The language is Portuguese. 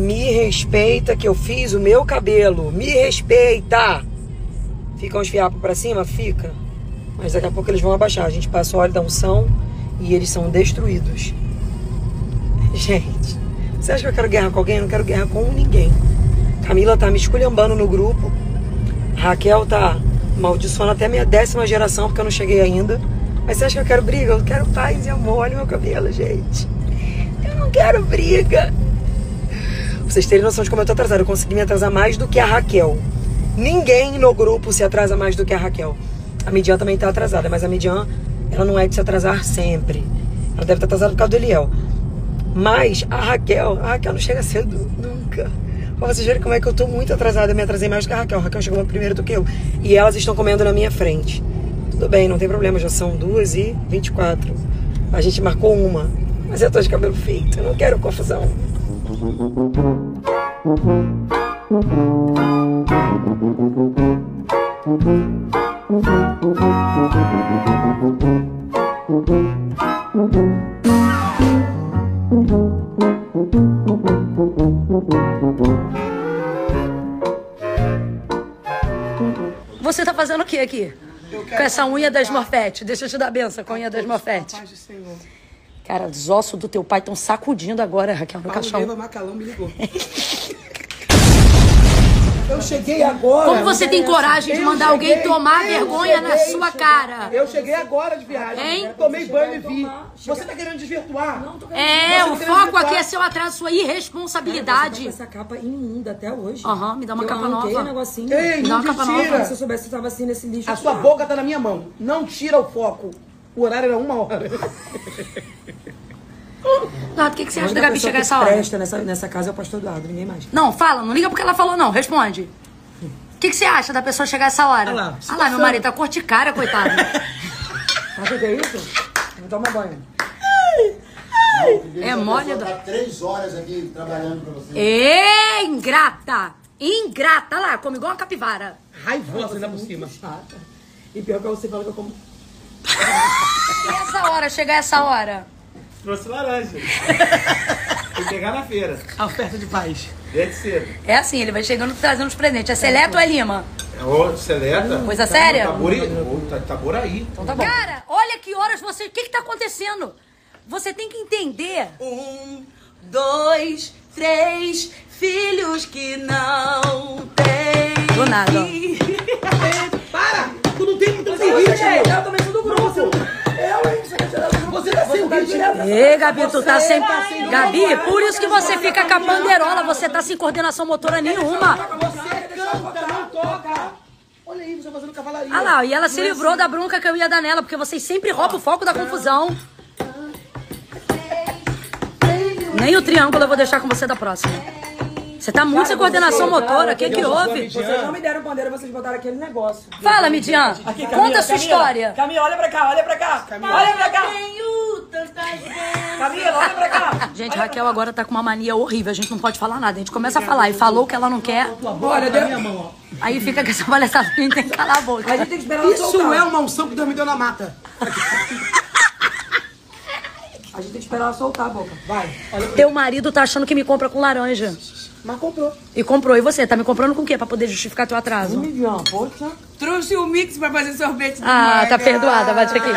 Me respeita que eu fiz o meu cabelo. Me respeita. Ficam os fiapos pra cima? Fica. Mas daqui a pouco eles vão abaixar. A gente passa o óleo da unção e eles são destruídos. Gente, você acha que eu quero guerra com alguém? Eu não quero guerra com ninguém. Camila tá me esculhambando no grupo. Raquel tá maldiçoando até minha décima geração, porque eu não cheguei ainda. Mas você acha que eu quero briga? Eu quero paz e amor. Olha meu cabelo, gente. Eu não quero briga. Vocês terem noção de como eu tô atrasada. Eu consegui me atrasar mais do que a Raquel. Ninguém no grupo se atrasa mais do que a Raquel. A Midian também tá atrasada, mas a Midian, ela não é de se atrasar sempre. Ela deve estar atrasada por causa do Eliel. Mas a Raquel, a Raquel não chega cedo nunca. Vocês verem como é que eu tô muito atrasada. Eu me atrasei mais do que a Raquel. A Raquel chegou primeiro do que eu. E elas estão comendo na minha frente. Tudo bem, não tem problema. Já são duas e 24. A gente marcou uma. Mas eu tô de cabelo feito. Eu não quero confusão. Você tá fazendo o que aqui? Com essa unha das morfete. Deixa eu te dar a benção com a unha das morfete. Cara, os ossos do teu pai estão sacudindo agora, Raquel, no Paulo caixão. Macalão me ligou. Eu cheguei agora. Como você tem coragem de mandar alguém cheguei, tomar eu vergonha na cheguei, sua cheguei. cara? Eu cheguei agora de viagem. Hein? Tomei banho e vi. Você tá querendo desvirtuar? É, Você o tá foco querendo aqui é seu atraso, sua Você tá irresponsabilidade. com essa capa imunda até hoje. Aham, me dá uma eu capa nova. o negocinho. Ei, Me dá uma não capa tira. nova. Se eu soubesse que tava assim nesse lixo. A sua boca tá na minha mão. Não tira o foco. O horário era uma hora. Eduardo, o que, que você acha da única Gabi chegar essa hora? presta nessa, nessa casa é o pastor Eduardo, ninguém mais. Não, fala, não liga porque ela falou não, responde. O que, que você acha da pessoa chegar essa hora? Olha lá, Olha lá, meu marido tá corticara, coitado. Sabe o que é isso? Não toma banho. É mole, Tá Eduardo. três horas aqui trabalhando pra você. Ê, ingrata! Ingrata, Olha lá, come igual uma capivara. Raivosa ainda por cima. Chata. E pior que você fala que eu como. Essa hora, chegar essa hora? Trouxe laranja. Fui pegar na feira. A oferta de paz. Desde cedo. É assim, ele vai chegando trazendo os presentes. É Seleto ou é Lima? Ô, seleta. Coisa séria? Taburi... Tá- Taboraí. Então tá bom. Cara, olha que horas você. O que que tá acontecendo? Você tem que entender. Um, dois, três filhos que não tem. Do nada, ó. Ê, Gabi, tu tá Você sem. tá sem Gabi, por isso que você fica com a bandeirola. Você tá sem coordenação motora nenhuma. Você canta, não toca. Olha aí, você fazendo cavalaria. Olha lá, e ela se livrou da bronca que eu ia dar nela, porque vocês sempre roubam o foco da confusão. Nem o triângulo eu vou deixar com você da próxima. Você tá muito sem coordenação motora, o que que houve? Vocês não me deram bandeira, vocês botaram aquele negócio. Fala, Midian, conta a sua história. Camila, olha pra cá, olha pra cá. Olha pra cá. Tenho tantas vezes. Camila, olha pra cá. Gente, Raquel agora tá com uma mania horrível, a gente não pode falar nada. A gente começa a falar e falou o que ela não quer, Olha, deu... minha mão, ó. aí fica com essa palhaçada, a gente tem que calar a boca. A gente tem que esperar ela Isso soltar. é uma unção que Deus me deu na mata. A gente tem que esperar ela soltar a boca. Vai. Olha. Teu marido tá achando que me compra com laranja. Mas comprou. E comprou. E você, tá me comprando com o quê pra poder justificar teu atraso? Midian, poxa. Trouxe o mix pra fazer sorvete do Ah, tá perdoada, bate aqui.